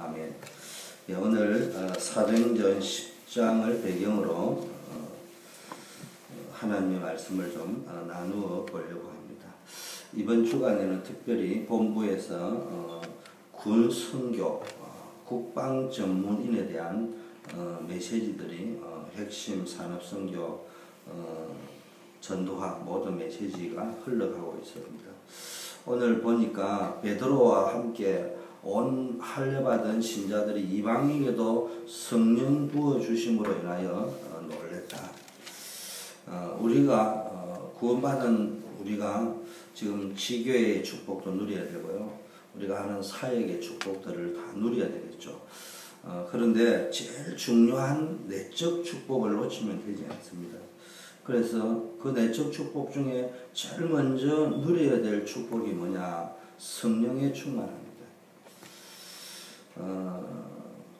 아멘. 예, 오늘 어, 사도행전 10장을 배경으로 어, 하나님의 말씀을 좀 어, 나누어 보려고 합니다. 이번 주간에는 특별히 본부에서 어, 군 선교, 어, 국방 전문인에 대한 어, 메시지들이 어, 핵심 산업 선교, 어, 전도학 모든 메시지가 흘러가고 있습니다. 오늘 보니까 베드로와 함께 온 할례받은 신자들이 이방인에도 성령 부어 주심으로 인하여 어, 놀랬다. 어, 우리가 어, 구원받은 우리가 지금 지교의 축복도 누려야 되고요. 우리가 하는 사역의 축복들을 다 누려야 되겠죠. 어, 그런데 제일 중요한 내적 축복을 놓치면 되지 않습니다. 그래서 그 내적 축복 중에 제일 먼저 누려야 될 축복이 뭐냐? 성령의. 어,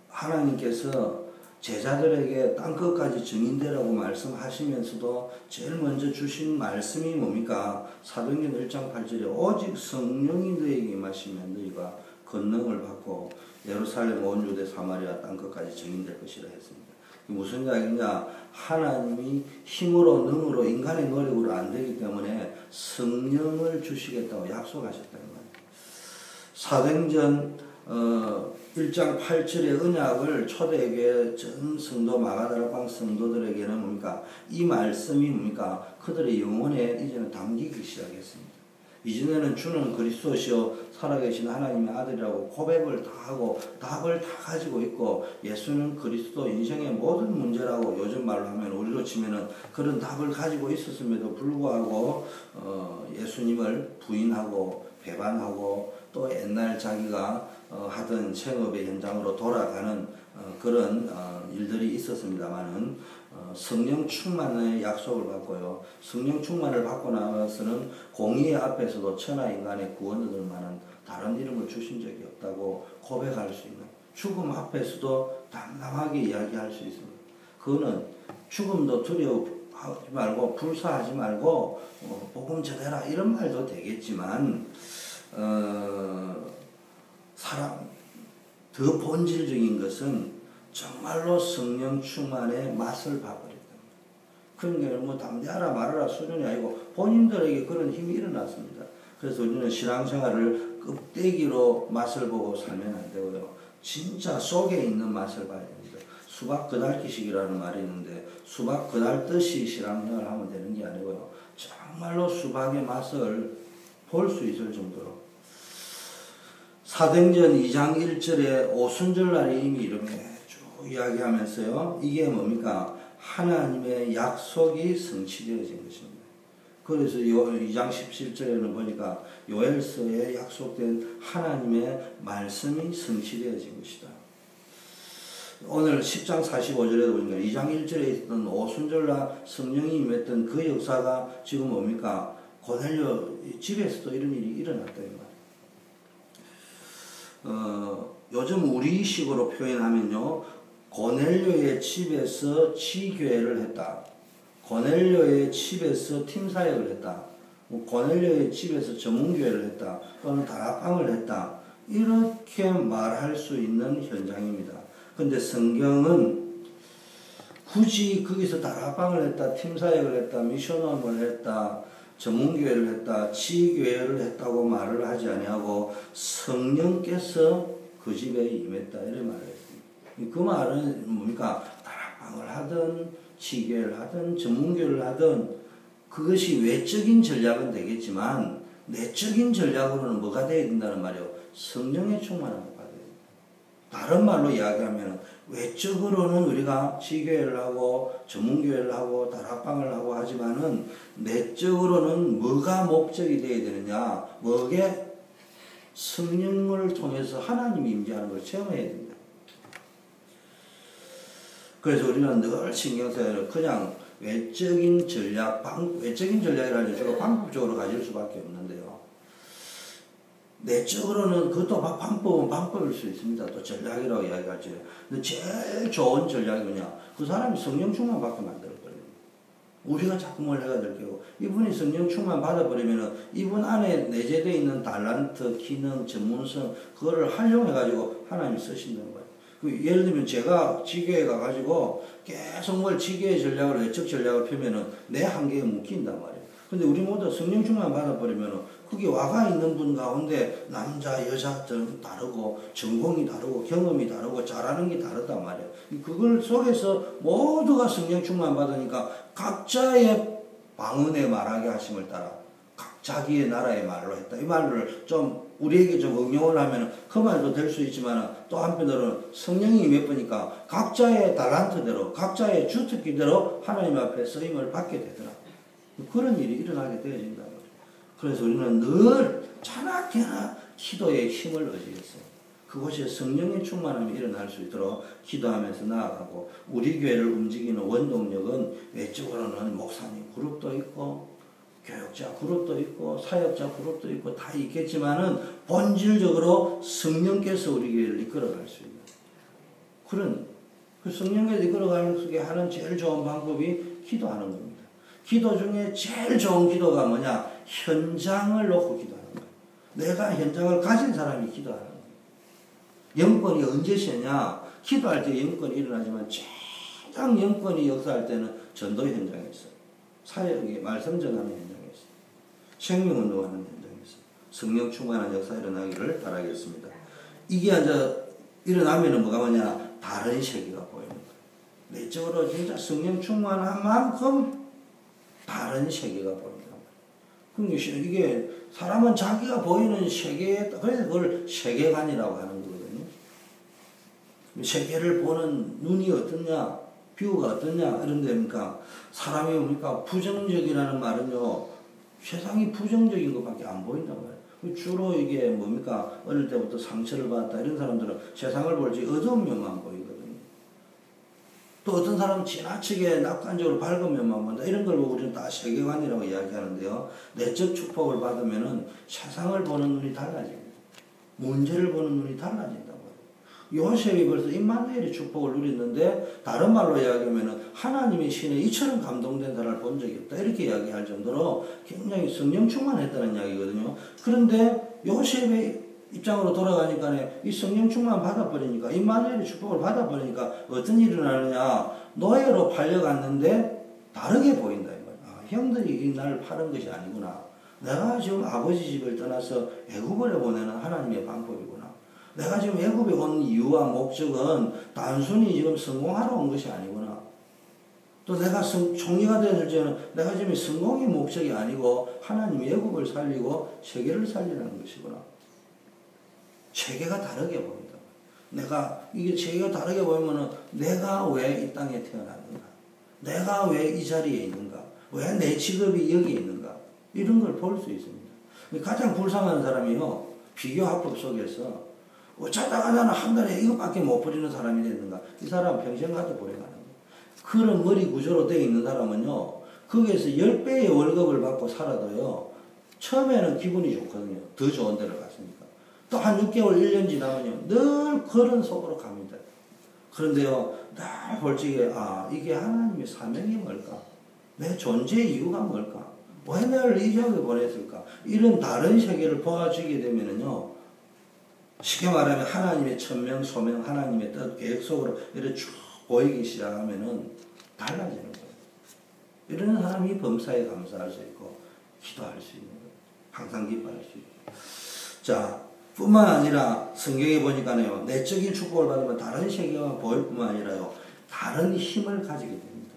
하나님께서 제자들에게 땅 끝까지 증인되라고 말씀하시면서도 제일 먼저 주신 말씀이 뭡니까? 사도행전 1장 8절에 오직 성령이 너에게 임하시면 너희가 권능을 받고 예루살렘 온 유대 사마리아 땅 끝까지 증인될 것이라 했습니다. 무슨 이야기냐? 하나님이 힘으로 능으로 인간의 노력으로 안 되기 때문에 성령을 주시겠다고 약속하셨다는 거예요. 사도행전 어, 1장 8절의 언약을 초대교회 전 성도 마가다라방 성도들에게는 뭡니까? 이 말씀이 뭡니까? 그들의 영혼에 이제는 담기기 시작했습니다. 이전에는 주는 그리스도시요 살아계신 하나님의 아들이라고 고백을 다 하고 답을 다 가지고 있고 예수는 그리스도 인생의 모든 문제라고 요즘 말로 하면 우리로 치면은 그런 답을 가지고 있었음에도 불구하고 어, 예수님을 부인하고 배반하고 또 옛날 자기가 어, 하던 생업의 현장으로 돌아가는 어, 그런 어, 일들이 있었습니다만은 어, 성령 충만의 약속을 받고요. 성령 충만을 받고 나서는 공의 앞에서도 천하 인간의 구원 얻을 만한 다른 이름을 주신 적이 없다고 고백할 수 있는 죽음 앞에서도 담담하게 이야기할 수 있습니다. 그거는 죽음도 두려워하지 말고 불사하지 말고 어, 복음 전해라 이런 말도 되겠지만 어, 사람 더 본질적인 것은 정말로 성령 충만의 맛을 봐버렸다. 그러니까 뭐 담대하라 말하라 수준이 아니고 본인들에게 그런 힘이 일어났습니다. 그래서 우리는 신앙생활을 껍데기로 맛을 보고 살면 안 되고요. 진짜 속에 있는 맛을 봐야 됩니다. 수박 그달기식이라는 말이 있는데 수박 그달듯이 신앙생활을 하면 되는 게 아니고요. 정말로 수박의 맛을 볼 수 있을 정도로 사등전 2장 1절에 오순절날이 이미 이렇게 쭉 이야기하면서요. 이게 뭡니까? 하나님의 약속이 성취되어진 것입니다. 그래서 2장 17절에는 보니까 요엘서에 약속된 하나님의 말씀이 성취되어진 것이다. 오늘 10장 45절에도 보니까 2장 1절에 있던 오순절날 성령이 임했던 그 역사가 지금 뭡니까? 고넬료 집에서도 이런 일이 일어났다. 어, 요즘 우리식으로 표현하면요. 고넬료의 집에서 치교회를 했다. 고넬료의 집에서 팀사역을 했다. 뭐 고넬료의 집에서 전문교회를 했다. 또는 다락방을 했다. 이렇게 말할 수 있는 현장입니다. 근데 성경은 굳이 거기서 다락방을 했다, 팀사역을 했다, 미션업을 했다, 전문교회를 했다, 치교회를 했다고 말을 하지 아니하고 성령께서 그 집에 임했다 이런 말을 했습니다. 그 말은 뭡니까? 다락방을 하든 치교회를 하든 전문교회를 하든 그것이 외적인 전략은 되겠지만 내적인 전략으로는 뭐가 되어야 된다는 말이에요. 성령의 됩니다. 다른 말로 이야기하면 외적으로는 우리가 지교회를 하고 전문교회를 하고 다락방을 하고 하지만은 내적으로는 뭐가 목적이 되어야 되느냐 뭐게 성령을 통해서 하나님이 임재하는 걸 체험해야 됩니다. 그래서 우리는 늘 신경 써야 그냥 외적인 전략, 방, 외적인 전략이라는 주로 방법적으로 가질 수밖에 없는데요. 내적으로는 그것도 방법은 방법일 수 있습니다. 또 전략이라고 이야기하죠. 근데 제일 좋은 전략이 뭐냐? 그 사람이 성령 충만 받게 만들어버려요. 우리가 뭘 해야 될 거고 이분이 성령 충만 받아버리면은 이분 안에 내재되어 있는 달란트, 기능, 전문성 그거를 활용해 가지고 하나님이 쓰신다는 거예요. 그 예를 들면 제가 지교에 가가지고 계속 뭘 지교의 전략을 외적 전략을 펴면은 내 한계에 묶인단 말이에요. 근데 우리 모두 성령 충만 받아버리면은 그게 와가 있는 분 가운데 남자, 여자 등 다르고 전공이 다르고 경험이 다르고 잘하는 게 다르단 말이에요. 그걸 속에서 모두가 성령 충만 받으니까 각자의 방언에 말하게 하심을 따라 각 자기의 나라의 말로 했다. 이 말을 좀 우리에게 좀 응용을 하면 그 말도 될 수 있지만 또 한편으로는 성령이 임해보니까 각자의 달란트대로 각자의 주특기대로 하나님 앞에 쓰임을 받게 되더라. 그런 일이 일어나게 되어진다. 그래서 우리는 늘 자나깨나 기도의 힘을 얻으겠어요. 그곳에 성령의 충만함이 일어날 수 있도록 기도하면서 나아가고 우리 교회를 움직이는 원동력은 외적으로는 목사님 그룹도 있고 교육자 그룹도 있고 사역자 그룹도 있고 다 있겠지만은 본질적으로 성령께서 우리 교회를 이끌어갈 수 있는 그런 그 성령께서 이끌어가게 하는 제일 좋은 방법이 기도하는 겁니다. 기도 중에 제일 좋은 기도가 뭐냐? 현장을 놓고 기도하는 거예요. 내가 현장을 가진 사람이 기도하는 거예요. 영권이 언제 세냐? 기도할 때 영권이 일어나지만 가장 영권이 역사할 때는 전도 현장에서 사역이 말씀 전하는 현장에서 생명 운동하는 현장에서 성령 충만한 역사 일어나기를 바라겠습니다. 이게 이제 일어나면은 뭐가 뭐냐? 다른 세계가 보이는 거예요. 내적으로 진짜 성령 충만한 만큼 다른 세계가 보인다. 그러니까 이게 사람은 자기가 보이는 세계에 그래서 그걸 세계관이라고 하는 거거든요. 세계를 보는 눈이 어떻냐, 뷰가 어떻냐 이런 데니까 사람이 뭡니까 부정적이라는 말은요 세상이 부정적인 것밖에 안 보인단 말이에요. 주로 이게 뭡니까 어릴 때부터 상처를 받았다 이런 사람들은 세상을 볼지 어두운 면만 보이거든요. 또 어떤 사람은 지나치게 낙관적으로 밝은 면만 본다. 이런 걸 보고 우리는 다 세계관이라고 이야기하는데요. 내적 축복을 받으면은 세상을 보는 눈이 달라집니다. 문제를 보는 눈이 달라진다고 요셉이 벌써 임마누엘의 축복을 누렸는데 다른 말로 이야기하면 하나님의 신에 이처럼 감동된 사람을 본 적이 없다. 이렇게 이야기할 정도로 굉장히 성령 충만했다는 이야기거든요. 그런데 요셉의 입장으로 돌아가니까 이 성령 충만 받아버리니까 임마누엘의 축복을 받아버리니까 어떤 일이 일어나느냐 노예로 팔려갔는데 다르게 보인다 아, 형들이 날 파는 것이 아니구나. 내가 지금 아버지 집을 떠나서 애굽을 보내는 하나님의 방법이구나. 내가 지금 애굽에 온 이유와 목적은 단순히 지금 성공하러 온 것이 아니구나. 또 내가 성, 총리가 되었을 때는 내가 지금 성공이 목적이 아니고 하나님 애굽을 살리고 세계를 살리라는 것이구나. 체계가 다르게 보인다. 내가 이게 체계가 다르게 보이면은 내가 왜 이 땅에 태어났는가? 내가 왜 이 자리에 있는가? 왜 내 직업이 여기 있는가? 이런 걸 볼 수 있습니다. 가장 불쌍한 사람이요. 비교 합법 속에서 어쩌다가 나는 한 달에 이것밖에 못 버리는 사람이 됐는가? 이 사람 평생 가도 버려가는 거예요. 그런 머리 구조로 되어 있는 사람은요. 거기에서 10배의 월급을 받고 살아도요. 처음에는 기분이 좋거든요. 더 좋은 데를 갔으니까. 또 한 6개월, 1년 지나면요. 늘 그런 속으로 갑니다. 그런데요, 늘 솔직히, 아, 이게 하나님의 사명이 뭘까? 내 존재의 이유가 뭘까? 왜 나를 이 지역에 보냈을까? 이런 다른 세계를 보아주게 되면은요, 쉽게 말하면 하나님의 천명, 소명, 하나님의 뜻, 계획 속으로 이렇게 쭉 보이기 시작하면은 달라지는 거예요. 이런 사람이 범사에 감사할 수 있고, 기도할 수 있는 거예요. 항상 기뻐할 수 있고. 자, 뿐만 아니라 성경에 보니까요, 내적인 축복을 받으면 다른 세계가 보일 뿐만 아니라요, 다른 힘을 가지게 됩니다.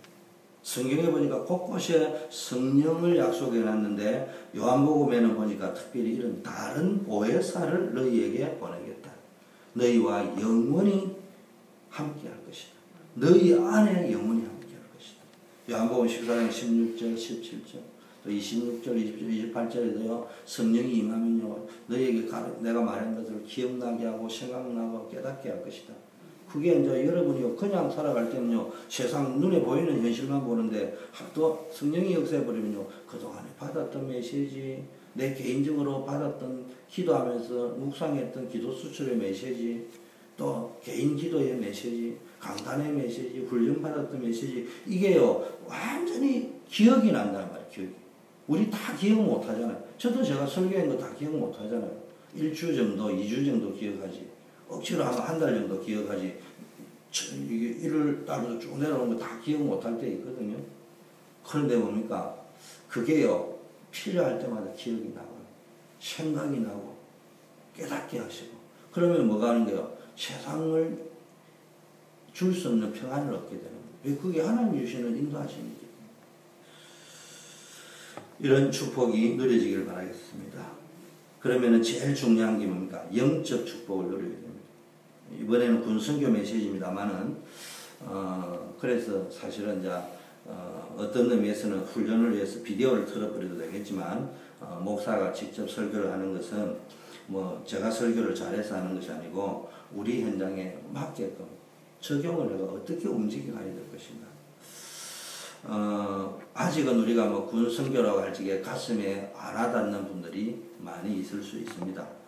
성경에 보니까 곳곳에 성령을 약속해 놨는데, 요한복음에는 보니까 특별히 이런 다른 보혜사를 너희에게 보내겠다. 너희와 영원히 함께 할 것이다. 너희 안에 영원히 함께 할 것이다. 요한복음 14장 16절, 17절. 또 26절, 27절, 28절에도요, 성령이 임하면요, 너에게 내가 말한 것을 기억나게 하고 생각나고 깨닫게 할 것이다. 그게 이제 여러분이 그냥 살아갈 때는요, 세상 눈에 보이는 현실만 보는데, 또 성령이 역사해버리면요, 그동안에 받았던 메시지, 내 개인적으로 받았던 기도하면서 묵상했던 기도 수출의 메시지, 또 개인 기도의 메시지, 강단의 메시지, 훈련받았던 메시지, 이게요, 완전히 기억이 난단 말이에요. 기억이. 우리 다 기억 못 하잖아요. 저도 제가 설교한 거 다 기억 못 하잖아요. 일주 정도, 이주 정도 기억하지. 억지로 하면 한 달 정도 기억하지. 이게 1월 달부터 쭉 내려오는 거 다 기억 못 할 때 있거든요. 그런데 뭡니까? 그게요, 필요할 때마다 기억이 나고, 생각이 나고, 깨닫게 하시고. 그러면 뭐가 하는 거예요? 세상을 줄 수 없는 평안을 얻게 되는 거예요. 왜 그게 하나님 주시는 인도하십니다. 이런 축복이 누려지기를 바라겠습니다. 그러면은 제일 중요한 게 뭡니까? 영적 축복을 누려야 됩니다. 이번에는 군성교 메시지입니다만은 어, 그래서 사실은 이제 어, 어떤 의미에서는 훈련을 위해서 비디오를 틀어버려도 되겠지만 어, 목사가 직접 설교를 하는 것은 뭐 제가 설교를 잘해서 하는 것이 아니고 우리 현장에 맞게끔 적용을 해가 어떻게 움직여 가야 될 것인가. 어, 아직은 우리가 뭐 군성교라고 할 적에 가슴에 안 와닿는 분들이 많이 있을 수 있습니다.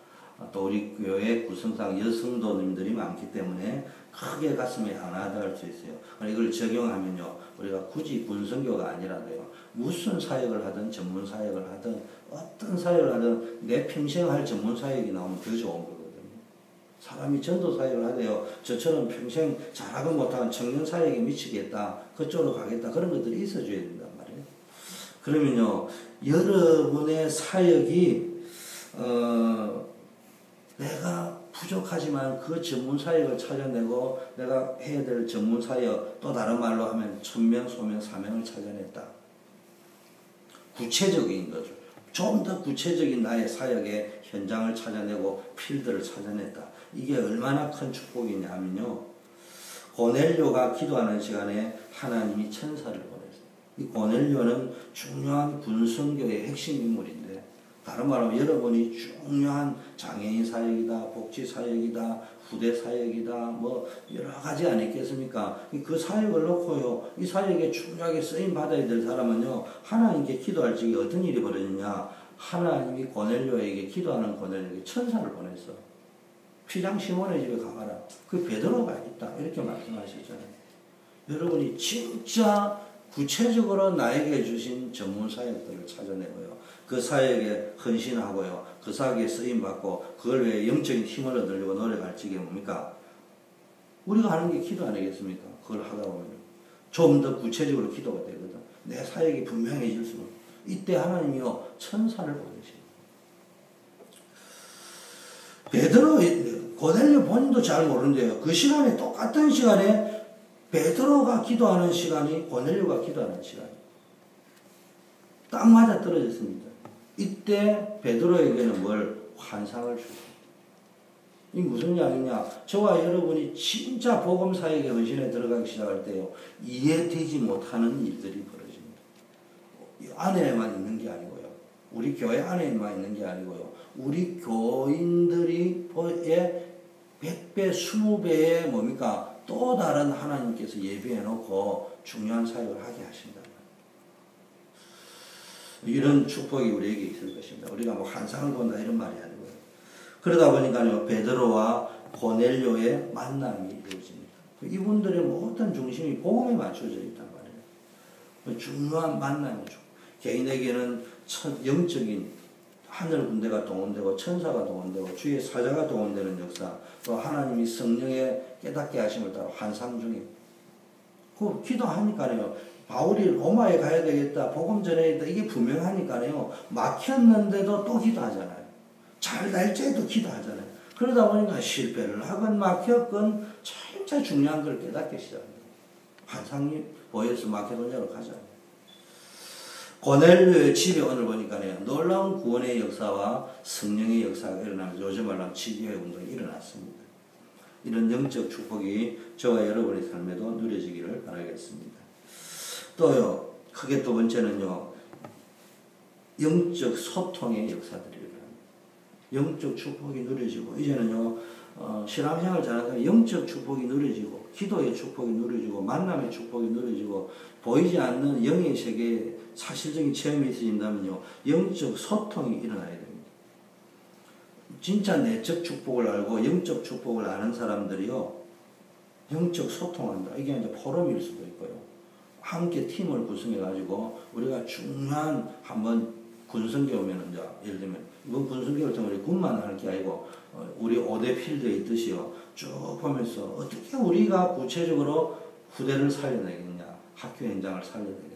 또 우리 교회 구성상 여성도님들이 많기 때문에 크게 가슴에 안 와닿을 수 있어요. 이걸 적용하면요, 우리가 굳이 군성교가 아니라도요, 무슨 사역을 하든 전문 사역을 하든 어떤 사역을 하든 내 평생 할 전문 사역이 나오면 더 좋은. 사람이 전도 사역을 하대요. 저처럼 평생 잘하고 못하는 청년 사역에 미치겠다. 그쪽으로 가겠다. 그런 것들이 있어줘야 된단 말이에요. 그러면요, 여러분의 사역이, 어, 내가 부족하지만 그 전문 사역을 찾아내고 내가 해야 될 전문 사역, 또 다른 말로 하면 천명, 소명, 사명을 찾아냈다. 구체적인 거죠. 좀 더 구체적인 나의 사역의 현장을 찾아내고 필드를 찾아냈다. 이게 얼마나 큰 축복이냐 하면요. 고넬료가 기도하는 시간에 하나님이 천사를 보냈어요. 이 고넬료는 중요한 군성교의 핵심 인물인데 다 른 말로 여러분이 중요한 장애인 사역이다, 복지 사역이다, 후대 사역이다, 뭐 여러 가지 아니겠습니까? 그 사역을 놓고요, 이 사역에 중요하게 쓰임 받아야 될 사람은요, 하나님께 기도할 적에 어떤 일이 벌어지냐? 하나님이 고넬료에게 기도하는 고넬료에게 천사를 보냈어. 피장 시몬의 집에 가봐라. 그 베드로가 있다. 이렇게 말씀하시잖아요. 여러분이 진짜 구체적으로 나에게 주신 전문 사역들을 찾아내고요. 그 사역에 헌신하고요. 그 사역에 쓰임받고 그걸 위해 영적인 힘을 얻으려고 노력할 적에 뭡니까? 우리가 하는 게 기도 아니겠습니까? 그걸 하다 보면 좀 더 구체적으로 기도가 되거든. 내 사역이 분명해질 수록 이때 하나님이요 천사를 보내시 베드로 고넬료 본인도 잘 모르는데요. 그 시간에 똑같은 시간에 베드로가 기도하는 시간이 고넬료가 기도하는 시간. 딱 맞아 떨어졌습니다. 이때 베드로에게는 뭘 환상을 주고 이 무슨 이야기냐? 저와 여러분이 진짜 복음 사역에 헌신에 들어가기 시작할 때요 이해되지 못하는 일들이 벌어집니다. 안에만 있는 게 아니고요, 우리 교회 안에만 있는 게 아니고요, 우리 교인들이 의 100배, 20배의 뭡니까? 또 다른 하나님께서 예비해 놓고 중요한 사역을 하게 하신다. 이런 축복이 우리에게 있을 것입니다. 우리가 뭐 환상을 본다 이런 말이 아니고요. 그러다 보니까요, 베드로와 고넬료의 만남이 이루어집니다. 이분들의 모든 중심이 복음에 맞춰져 있단 말이에요. 중요한 만남이죠. 개인에게는 영적인 하늘 군대가 동원되고 천사가 동원되고 주의 사자가 동원되는 역사 또 하나님이 성령의 깨닫게 하심을 따라 환상 중에. 그 기도하니까요. 바울이 로마에 가야 되겠다 복음 전해야겠다 이게 분명하니까요. 막혔는데도 또 기도하잖아요. 잘 날짜에도 기도하잖아요. 그러다 보니까 실패를 하건 막혔건 진짜 중요한 걸 깨닫기 시작합니다. 환상이 보여서 마케도냐로 가잖아요 고넬료의 집에 오늘 보니까요, 놀라운 구원의 역사와 성령의 역사가 일어나면서 요즘 말하면 지교회 운동이 일어났습니다. 이런 영적 축복이 저와 여러분의 삶에도 누려지기를 바라겠습니다. 또요, 크게 두 번째는요, 영적 소통의 역사들이 일어납니다. 영적 축복이 누려지고, 이제는요, 어, 신앙생활 잘하면 영적 축복이 누려지고, 기도의 축복이 누려지고, 만남의 축복이 누려지고, 보이지 않는 영의 세계에 사실적인 체험이 있어진다면요, 영적 소통이 일어나야 됩니다. 진짜 내적 축복을 알고 영적 축복을 아는 사람들이요, 영적 소통한다. 이게 이제 포럼일 수도 있고요. 함께 팀을 구성해 가지고 우리가 중요한 한번 군성교 오면은 이제 예를 들면 이번 군성교를 통해 군만 할게 아니고 어, 우리 5대 필드에 있듯이요 쭉 보면서 어떻게 우리가 구체적으로 후대를 살려내겠느냐 학교 현장을 살려내겠느냐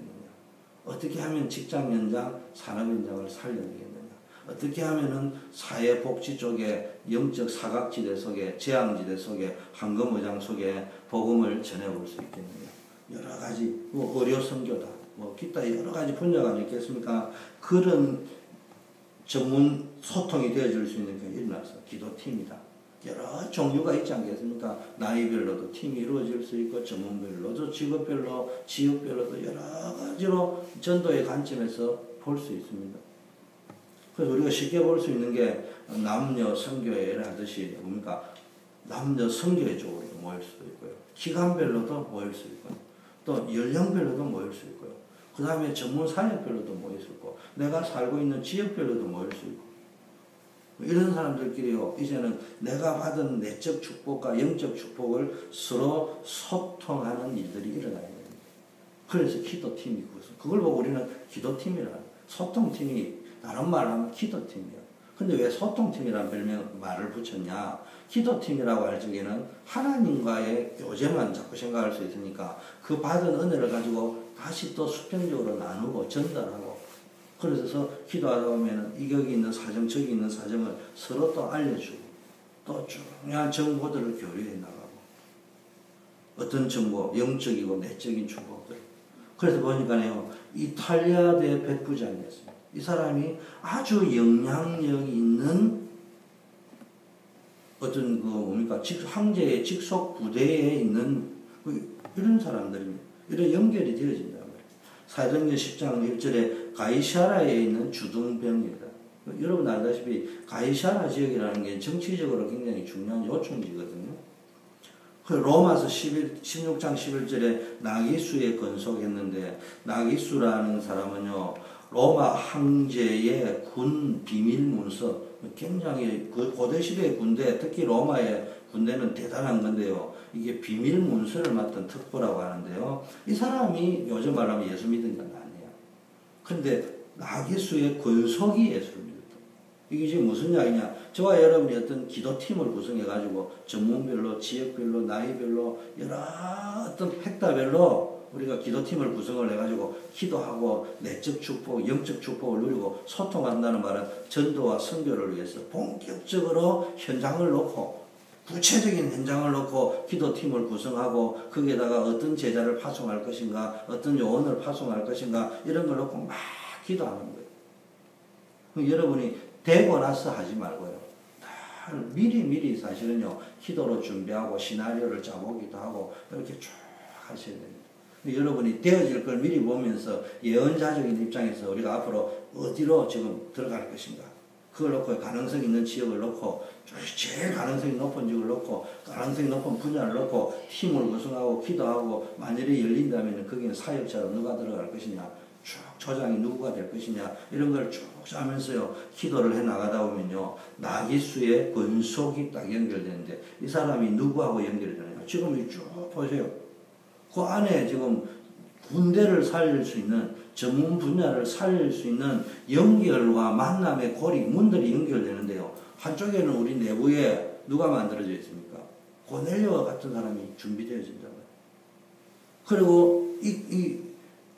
어떻게 하면 직장 현장 산업 현장을 살려내겠느냐. 어떻게 하면은 사회복지 쪽에 영적 사각지대 속에 재앙지대 속에 황금의장 속에 복음을 전해볼 수 있겠느냐. 여러 가지 뭐 의료 선교다 뭐 기타 여러 가지 분야가 있겠습니까? 그런 전문 소통이 되어줄 수 있는 게 일어나서 기도팀이다 여러 종류가 있지 않겠습니까 나이별로도 팀이 이루어질 수 있고 전문별로도 직업별로 지역별로도 여러 가지로 전도의 관점에서 볼 수 있습니다 그래서 우리가 쉽게 볼 수 있는 게 남녀 성교회를 하듯이 뭡니까 남녀 성교회 쪽으로 모일 수도 있고요. 기간별로도 모일 수 있고요. 또 연령별로도 모일 수 있고요. 그 다음에 전문 산업별로도 모일 수 있고 내가 살고 있는 지역별로도 모일 수 있고 이런 사람들끼리요 이제는 내가 받은 내적 축복과 영적 축복을 서로 소통하는 일들이 일어나야 됩니다. 그래서 기도팀이 그것을 그걸 보고 우리는 기도팀이라 소통팀이 다른 말로 하면 기도팀이에요. 근데 왜 소통팀이라는 별명 말을 붙였냐? 기도팀이라고 할 적에는 하나님과의 교제만 자꾸 생각할 수 있으니까 그 받은 은혜를 가지고 다시 또 수평적으로 나누고 전달하고 그래서 기도하다 보면 이격이 있는 사정, 저기 있는 사정을 서로 또 알려주고 또 중요한 정보들을 교류해 나가고 어떤 정보, 영적이고 내적인 축복들. 그래서 보니까요, 이탈리아 대 백부장이었습니다. 이 사람이 아주 영향력 있는 어떤 그 뭡니까 직, 황제의 직속 부대에 있는 그 이런 사람들입니다. 이런 연결이 말이에요. 사도행전 10장 1절에 가이샤라에 있는 주둔병이다. 여러분 알다시피 가이샤라 지역이라는 게 정치적으로 굉장히 중요한 요충지거든요. 그 로마서 11, 16장 11절에 나기수에 건속했는데 나기수라는 사람은요 로마 황제의 군 비밀 문서 굉장히 그 고대 시대의 군대 특히 로마의 군대는 대단한 건데요. 이게 비밀 문서를 맡은 특보라고 하는데요. 이 사람이 요즘 말하면 예수 믿은 건 아니에요. 근데 나기수의 권속이 예수를 믿었다. 이게 지금 무슨 이야기냐? 저와 여러분이 어떤 기도팀을 구성해가지고 전문별로, 지역별로, 나이별로, 여러 어떤 팩다별로 우리가 기도팀을 구성을 해가지고 기도하고 내적 축복, 영적 축복을 누리고 소통한다는 말은 전도와 선교를 위해서 본격적으로 현장을 놓고 구체적인 현장을 놓고 기도팀을 구성하고 거기에다가 어떤 제자를 파송할 것인가 어떤 요원을 파송할 것인가 이런 걸 놓고 막 기도하는 거예요. 여러분이 되고 나서 하지 말고요. 미리 미리 사실은요 기도로 준비하고 시나리오를 짜보기도 하고 이렇게 쭉 하셔야 됩니다. 여러분이 되어질 걸 미리 보면서 예언자적인 입장에서 우리가 앞으로 어디로 지금 들어갈 것인가. 그걸 놓고 가능성 있는 지역을 놓고 제일 가능성이 높은 지역을 놓고 가능성이 높은 분야를 놓고 팀을 구성하고 기도하고 만일에 열린다면 거기는 사역자로 누가 들어갈 것이냐. 쭉 조장이 누구가 될 것이냐. 이런 걸 쭉 짜면서요. 기도를 해 나가다 보면요. 나기수의 권속이 딱 연결되는데 이 사람이 누구하고 연결되느냐. 지금 쭉 보세요 그 안에 지금 군대를 살릴 수 있는 전문 분야를 살릴 수 있는 연결과 만남의 고리, 문들이 연결되는데요. 한쪽에는 우리 내부에 누가 만들어져 있습니까? 고넬료와 같은 사람이 준비되어진다고요. 그리고 이, 이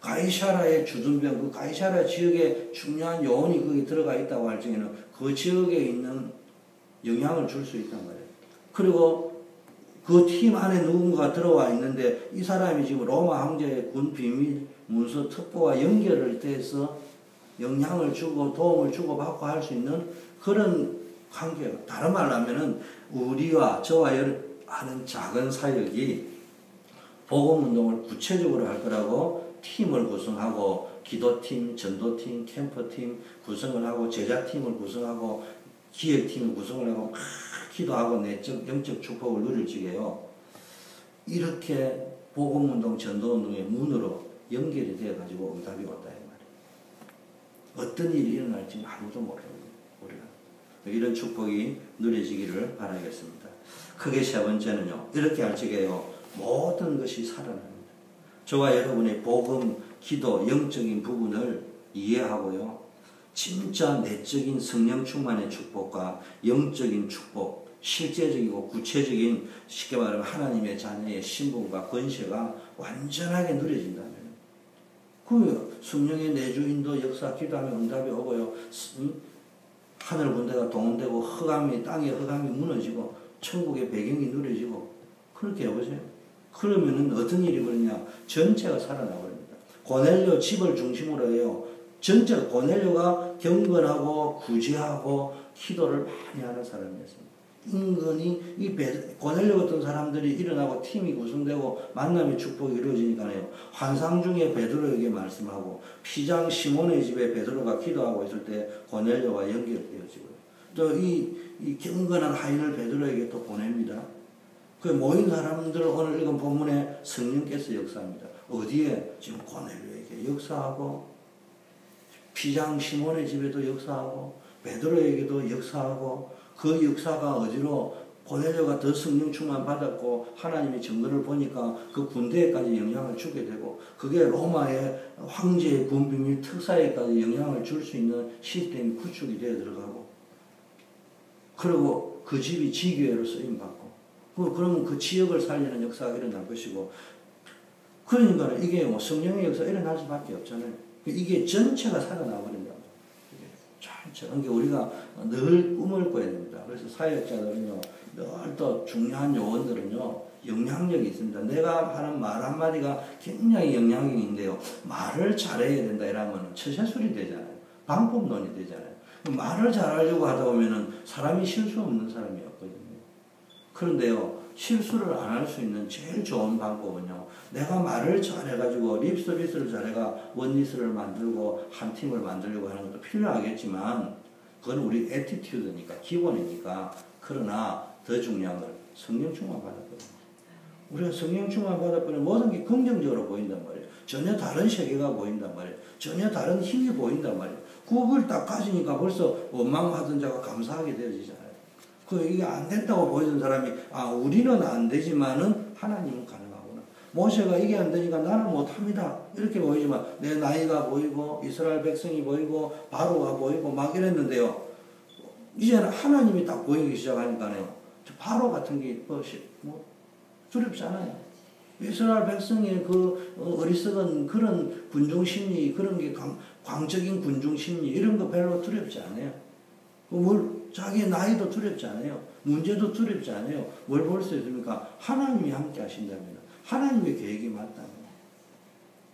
가이샤라의 주둔병, 그 가이샤라 지역에 중요한 요원이 거기 들어가 있다고 할 적에는 그 지역에 있는 영향을 줄 수 있단 말이에요. 그리고 그 팀 안에 누군가 들어와 있는데 이 사람이 지금 로마 황제의 군 비밀 문서 특보와 연결을 돼서 영향을 주고 도움을 주고 받고 할 수 있는 그런 관계가 다른 말로 하면은 우리와 저와 하는 작은 사역이 복음 운동을 구체적으로 할 거라고 팀을 구성하고 기도팀, 전도팀, 캠퍼팀 구성을 하고 제자팀을 구성하고 기획팀을 구성을 하고 기도하고 내적 영적 축복을 누릴 적에요. 이렇게 복음운동, 전도운동의 문으로 연결이 되어가지고 응답이 온다 이 말이에요. 어떤 일이 일어날지 아무도 모릅니다. 우리가 이런 축복이 누려지기를 바라겠습니다. 크게 세 번째는요. 이렇게 할 적에요. 모든 것이 살아납니다. 저와 여러분의 복음, 기도, 영적인 부분을 이해하고요. 진짜 내적인 성령 충만의 축복과 영적인 축복, 실제적이고 구체적인 쉽게 말하면 하나님의 자녀의 신분과 권세가 완전하게 누려진다면 그 성령의 내주인도 역사 기도하면 응답이 오고요. 하늘 군대가 동원되고 흑암이 땅의 흑암이 무너지고 천국의 배경이 누려지고 그렇게 해보세요. 그러면은 어떤 일이 벌어냐 전체가 살아나버립니다. 고넬료 집을 중심으로 해요. 전체 고넬료가 경건하고 구제하고 기도를 많이 하는 사람이었습니다. 인근이 이 고넬료 같은 사람들이 일어나고 팀이 구성되고 만남의 축복이 이루어지니까요. 환상 중에 베드로에게 말씀하고 피장 시몬의 집에 베드로가 기도하고 있을 때 고넬료가 연결되어지고요. 또 이 이 경건한 하인을 베드로에게 또 보냅니다. 그 모인 사람들 오늘 읽은 본문에 성령께서 역사합니다. 어디에? 지금 고넬료에게 역사하고 피장 시몬의 집에도 역사하고 베드로에게도 역사하고 그 역사가 어디로 고넬료가 더 성령 충만 받았고 하나님의 증거를 보니까 그 군대에까지 영향을 주게 되고 그게 로마의 황제의 군비밀 특사에까지 영향을 줄 수 있는 시스템이 구축이 되어 들어가고 그리고 그 집이 지교회로 쓰임 받고 그 그러면 그 지역을 살리는 역사가 일어날 것이고 그러니까 이게 뭐 성령의 역사가 일어날 수밖에 없잖아요. 이게 전체가 살아나 버린다. 전체. 그러니까 우리가 늘 꿈을 꿔야 됩니다. 그래서 사역자들은요, 늘 또 중요한 요원들은요, 영향력이 있습니다. 내가 하는 말 한마디가 굉장히 영향력인데요. 말을 잘해야 된다 이러면 처세술이 되잖아요. 방법론이 되잖아요. 말을 잘하려고 하다 보면은 사람이 실수 없는 사람이 없거든요. 그런데요, 실수를 안 할 수 있는 제일 좋은 방법은요, 내가 말을 잘해가지고 립서비스를 잘해가 원리스를 만들고 한 팀을 만들려고 하는 것도 필요하겠지만, 그건 우리 에티튜드니까, 기본이니까, 그러나 더 중요한 건 성령 충만 받았거든요. 우리가 성령 충만 받았거든 모든 게 긍정적으로 보인단 말이에요. 전혀 다른 세계가 보인단 말이에요. 전혀 다른 힘이 보인단 말이에요. 그걸 딱 가지니까 벌써 원망하던 자가 감사하게 되어지잖아요. 그 이게 안 된다고 보이던 사람이 아 우리는 안 되지만은 하나님은 가능하구나. 모세가 이게 안 되니까 나는 못합니다. 이렇게 보이지만 내 나이가 보이고 이스라엘 백성이 보이고 바로가 보이고 막 이랬는데요. 이제는 하나님이 딱 보이기 시작하니까요. 바로 같은 게 뭐, 뭐 두렵지 않아요. 이스라엘 백성의 그 어리석은 그런 군중 심리 그런 게 광, 광적인 군중 심리 이런 거 별로 두렵지 않아요. 그뭘 자기 나이도 두렵지 않아요. 문제도 두렵지 않아요. 뭘 볼 수 있습니까? 하나님이 함께 하신다면 하나님의 계획이 맞다면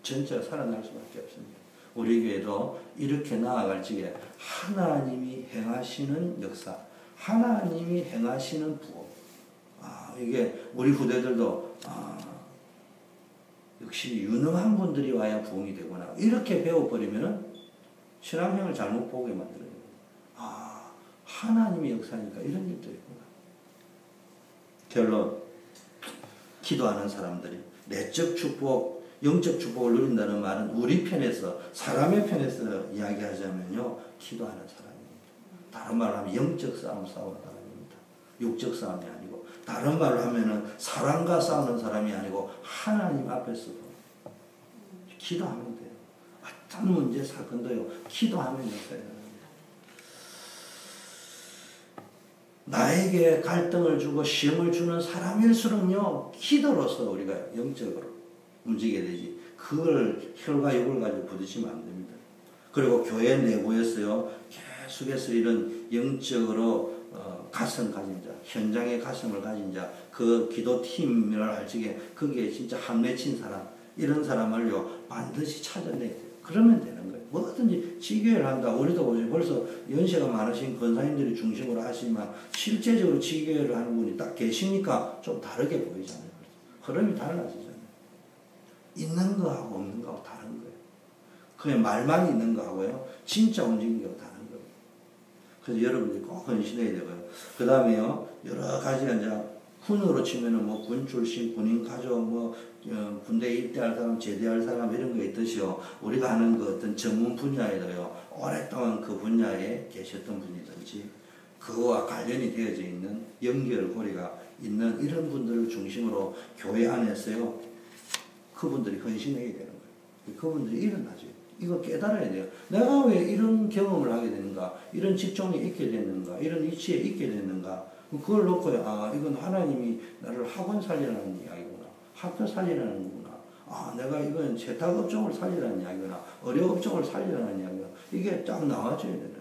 전체가 살아날 수밖에 없습니다. 우리 교회도 이렇게 나아갈 적에 하나님이 행하시는 역사, 하나님이 행하시는 부업. 아, 이게 우리 후대들도 아, 역시 유능한 분들이 와야 부흥이 되구나. 이렇게 배워버리면 신앙생활 잘못 보게 만들어요. 아, 하나님의 역사니까 이런 일도 있구나. 결론, 기도하는 사람들이 내적 축복, 영적 축복을 누린다는 말은 우리 편에서, 사람의 편에서 이야기하자면요, 기도하는 사람입니다. 다른 말로 하면 영적 싸움 싸우는 사람입니다. 육적 싸움이 아니고, 다른 말로 하면은 사랑과 싸우는 사람이 아니고 하나님 앞에서 기도하면 돼요. 어떤 문제 사건도요. 기도하면 역사요. 나에게 갈등을 주고 시험을 주는 사람일수록요. 기도로서 우리가 영적으로 움직여야 되지. 그걸 혈과 육을 가지고 부딪히면 안 됩니다. 그리고 교회 내부에서요. 계속해서 이런 영적으로 가슴 가진 자, 현장의 가슴을 가진 자, 그 기도팀을 알 적에 거기에 진짜 한 맺힌 사람, 이런 사람을요, 반드시 찾아내야 돼요. 그러면 되는 거예요. 뭐든지 지교회를 한다. 우리도 보죠. 벌써 연세가 많으신 권사님들이 중심으로 하시지만, 실제적으로 지교회를 하는 분이 딱 계시니까 좀 다르게 보이잖아요. 흐름이 달라지잖아요. 있는 거하고 없는 거하고 다른 거예요. 그냥 말만 있는 거하고요, 진짜 움직이는 거 다른 거예요. 그래서 여러분들이 꼭 헌신해야 되고요. 그 다음에요, 여러 가지가 이제 군으로 치면은 뭐 군 출신, 군인 가족, 뭐 어, 군대 입대할 사람, 제대할 사람 이런 거 있듯이요. 우리가 하는 그 어떤 전문 분야에도요. 오랫동안 그 분야에 계셨던 분이든지 그와 관련이 되어져 있는 연결고리가 있는 이런 분들을 중심으로 교회 안에서요. 그분들이 헌신해야 되는 거예요. 그분들이 일어나죠. 이거 깨달아야 돼요. 내가 왜 이런 경험을 하게 되는가? 이런 직종에 있게 됐는가? 이런 위치에 있게 됐는가? 그걸 놓고 아 이건 하나님이 나를 학원 살리라는 이야기구나. 학교 살리라는 거구나. 아 내가 이건 세탁 업종을 살리라는 이야기구나. 의료 업종을 살리라는 이야기구나. 이게 딱 나와줘야 되는.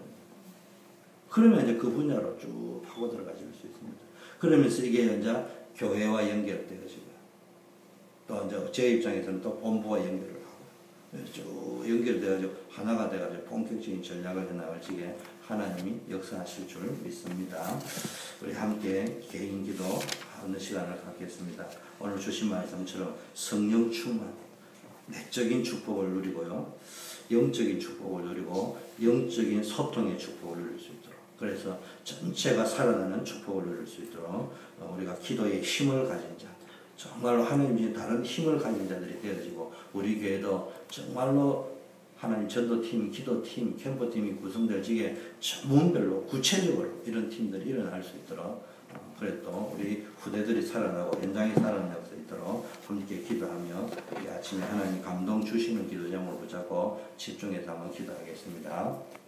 그러면 이제 그 분야로 쭉 파고 들어가실 수 있습니다. 그러면서 이게 이제 교회와 연결되어지고요. 또 이제 제 입장에서는 또 본부와 연결을 하고 쭉 연결되어지고 하나가 돼가지고 본격적인 전략을 해나갈 적에 하나님이 역사하실 줄 믿습니다. 우리 함께 개인 기도 하는 시간을 갖겠습니다. 오늘 주신 말씀처럼 성령 충만, 내적인 축복을 누리고요. 영적인 축복을 누리고 영적인 소통의 축복을 누릴 수 있도록 그래서 전체가 살아나는 축복을 누릴 수 있도록 어, 우리가 기도에 힘을 가진 자 정말로 하나님이 다른 힘을 가진 자들이 되어지고 우리 교회도 정말로 하나님 전도팀, 기도팀, 캠프팀이 구성될 적에 전문별로 구체적으로 이런 팀들이 일어날 수 있도록 어, 그래 또 우리 후대들이 살아나고 현장이 살아날 수 있도록 함께 기도하며 이 아침에 하나님 감동 주시는 기도 제목을 붙잡고 집중해서 한번 기도하겠습니다.